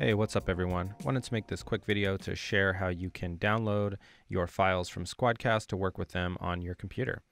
Hey, what's up everyone? Wanted to make this quick video to share how you can download your files from Squadcast to work with them on your computer.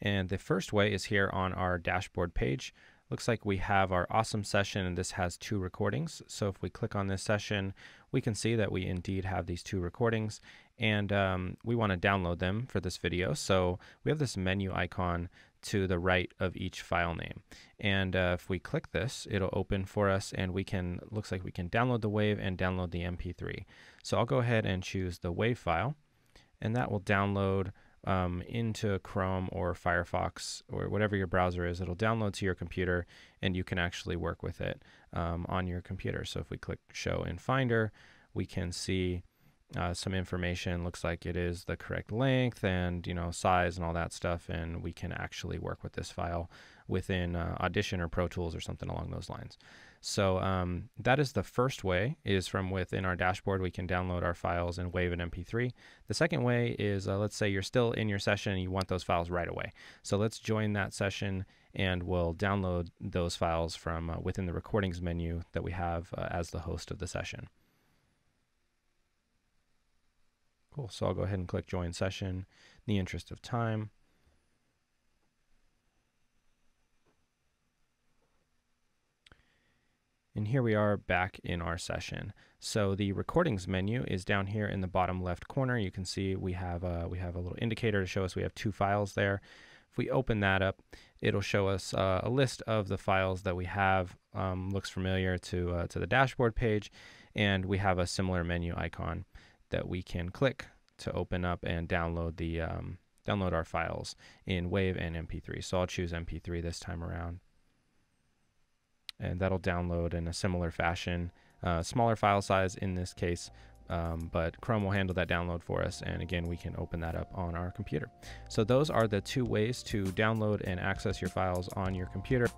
And the first way is here on our dashboard page. Looks like we have our awesome session and this has two recordings. So if we click on this session, we can see that we indeed have these two recordings and um, we want to download them for this video. So we have this menu icon to the right of each file name. And uh, if we click this, it'll open for us and we can, looks like we can download the wave and download the MP3. So I'll go ahead and choose the wave file and that will download um, into Chrome or Firefox or whatever your browser is. It'll download to your computer and you can actually work with it um, on your computer. So if we click show in Finder, we can see uh, some information. Looks like it is the correct length and you know size and all that stuff, and we can actually work with this file within uh, Audition or Pro Tools or something along those lines. So um, that is the first way is from within our dashboard we can download our files in WAV and MP3. The second way is uh, let's say you're still in your session and you want those files right away. So let's join that session and we'll download those files from uh, within the recordings menu that we have uh, as the host of the session. Cool, so I'll go ahead and click join session in the interest of time. And here we are back in our session. So the recordings menu is down here in the bottom left corner. You can see we have a, we have a little indicator to show us we have two files there. If we open that up, it'll show us uh, a list of the files that we have. Um, looks familiar to, uh, to the dashboard page, and we have a similar menu icon that we can click to open up and download the um, download our files in WAV and MP3. So I'll choose MP3 this time around. And that'll download in a similar fashion, uh, smaller file size in this case, um, but Chrome will handle that download for us. And again, we can open that up on our computer. So those are the two ways to download and access your files on your computer.